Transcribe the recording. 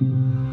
Mm -hmm. you.